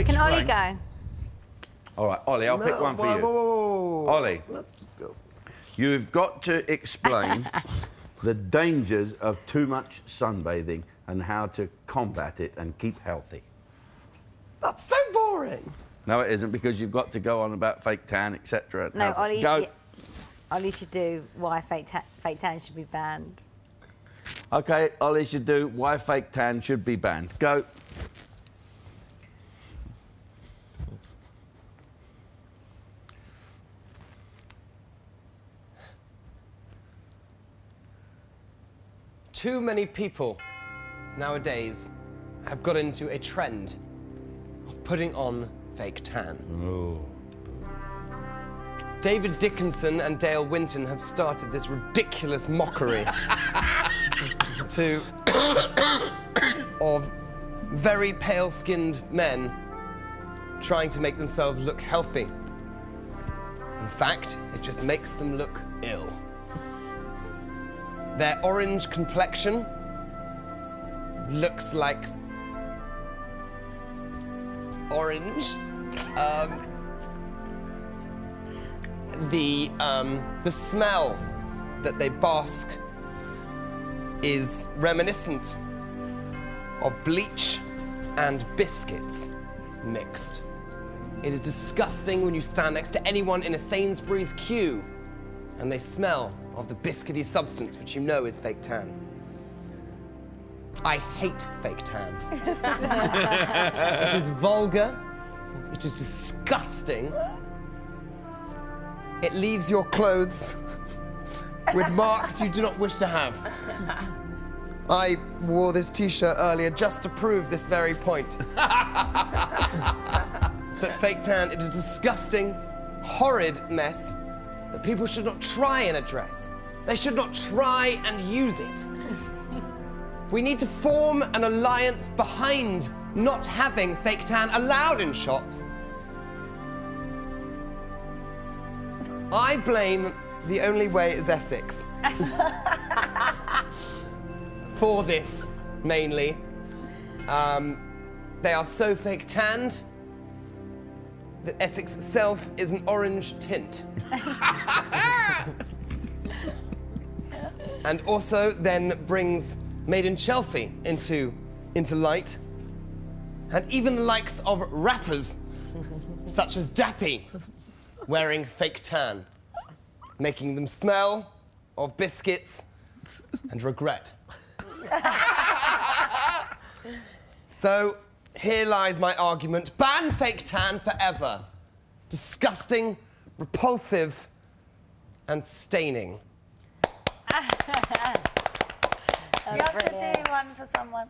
explain. Can Ollie go? All right, Ollie, I'll pick one for whoa, you. whoa, whoa, whoa. Ollie, That's disgusting. you've got to explain the dangers of too much sunbathing and how to combat it and keep healthy. That's so boring. No, it isn't because you've got to go on about fake tan, etc. No, Ollie. Go. yeah, Ollie should do why fake, ta fake tan should be banned. Okay, Ollie should do why fake tan should be banned. Go. Too many people nowadays have got into a trend of putting on fake tan. Oh. David Dickinson and Dale Winton have started this ridiculous mockery to of very pale-skinned men trying to make themselves look healthy. In fact, it just makes them look ill. Their orange complexion looks like orange. Um, the um, the smell that they bask is reminiscent of bleach and biscuits mixed. It is disgusting when you stand next to anyone in a Sainsbury's queue and they smell of the biscuity substance which you know is fake tan. I hate fake tan. it is vulgar, it is disgusting. It leaves your clothes with marks you do not wish to have. I wore this t-shirt earlier just to prove this very point. that fake tan it is a disgusting, horrid mess that people should not try and address. They should not try and use it. We need to form an alliance behind not having fake tan allowed in shops. I blame the only way is Essex for this mainly. Um, they are so fake tanned that Essex itself is an orange tint. and also then brings Made in Chelsea into, into light. And even the likes of rappers such as Dappy wearing fake tan, making them smell of biscuits and regret. so here lies my argument ban fake tan forever. Disgusting, repulsive, and staining. You have to do one for someone.